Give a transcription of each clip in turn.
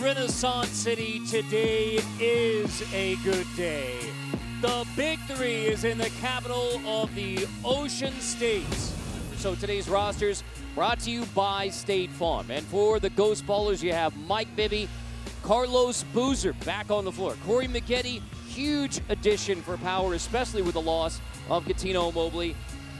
Renaissance City, today is a good day. The Big Three is in the capital of the Ocean States. So today's rosters brought to you by State Farm. And for the Ghost Ballers, you have Mike Bibby, Carlos Boozer back on the floor. Corey Maggette, huge addition for power, especially with the loss of Cuttino Mobley.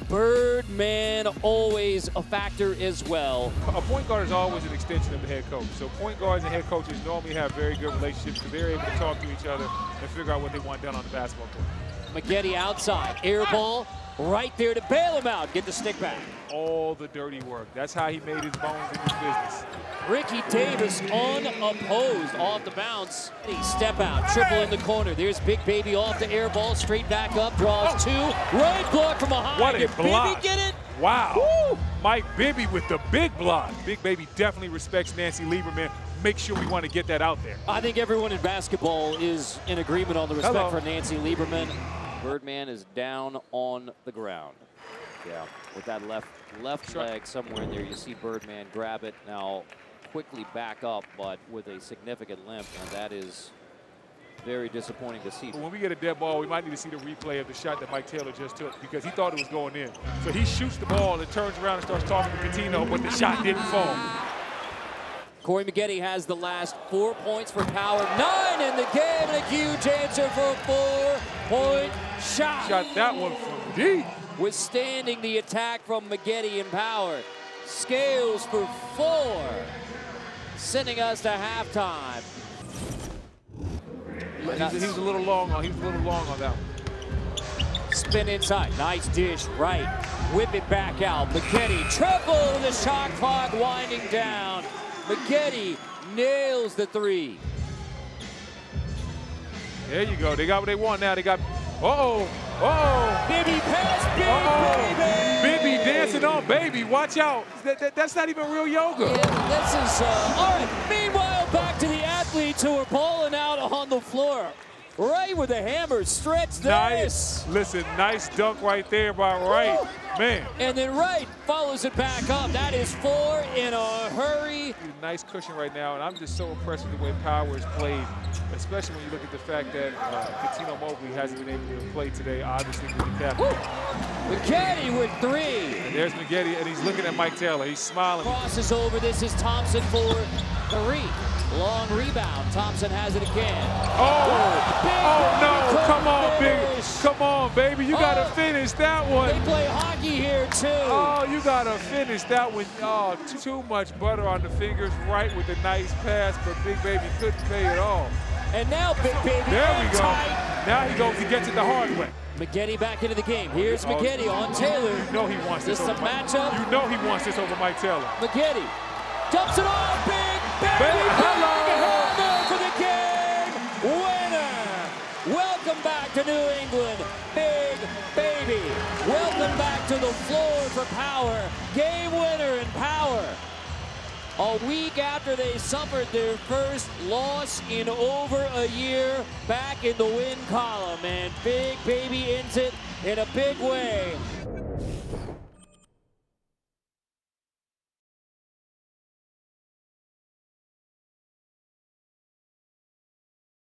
Birdman always a factor as well. A point guard is always an extension of the head coach. So point guards and head coaches normally have very good relationships because they're able to talk to each other and figure out what they want done on the basketball court. Maggette outside, air ball right there to bail him out, get the stick back. All the dirty work. That's how he made his bones in this business. Ricky Davis unopposed off the bounce. Step out, triple in the corner. There's Big Baby off the air ball, straight back up, draws oh. two. Right block from behind. What a Did block. Bibby get it? Wow. Woo! Mike Bibby with the big block. Big Baby definitely respects Nancy Lieberman. Make sure we want to get that out there. I think everyone in basketball is in agreement on the respect Hello. for Nancy Lieberman. Birdman is down on the ground. Yeah, with that left left Sure. leg somewhere in there, you see Birdman grab it. Now quickly back up, but with a significant limp, and that is very disappointing to see. When we get a dead ball, we might need to see the replay of the shot that Mike Taylor just took because he thought it was going in. So he shoots the ball and turns around and starts talking to Cuttino, but the shot didn't fall. Corey Maggette has the last four points for power. Nine in the game, and a huge answer for a four-point shot. Shot that one from deep. Withstanding the attack from Maggette and power. Scales for four, sending us to halftime. He was, a little long on. He was a little long on that one. Spin inside, nice dish, right. Whip it back out. Maggette triple, the shot clock winding down. Maggette nails the three. There you go. They got what they want now. They got. Uh-oh. Uh-oh. Bibby pass, big Uh-oh. baby. Bibby dancing on baby. Watch out. That, that- that's not even real yoga. Yeah, this is, uh, all right. Meanwhile, back to the athletes who are balling out on the floor. Wright with the hammer, stretch this. Nice. Listen, nice dunk right there by Wright. Man, And then Wright follows it back up. That is four in a hurry. nice cushion right now, and I'm just so impressed with the way Power is played, especially when you look at the fact that uh, Cuttino Mobley hasn't been able to play today, obviously with the captain. Woo. McKinney with three. And there's Maggette, and he's looking at Mike Taylor. He's smiling. Crosses over. This is Thompson for three. Long rebound. Thompson has it again. Oh, Big oh no, come on, big, finish. come on, baby. You gotta Oh. finish that one. They play hockey here too. Oh, you gotta finish that one. Oh, too, much butter on the fingers, right with the nice pass, but Big Baby couldn't pay it all. And now Big Baby There we go. tight. Now he goes, he gets it the hard way. Maggette back into the game. Here's Oh, Maggette on Taylor. You know he wants this, This a over Mike- matchup? You know he wants this over Mike Taylor. Maggette dumps it off. Big Baby. Baby, hello. Welcome back to New England. Big Baby. Welcome back to the floor for Power. Game winner in Power. A week after they suffered their first loss in over a year, back in the win column, and Big Baby ends it in a big way.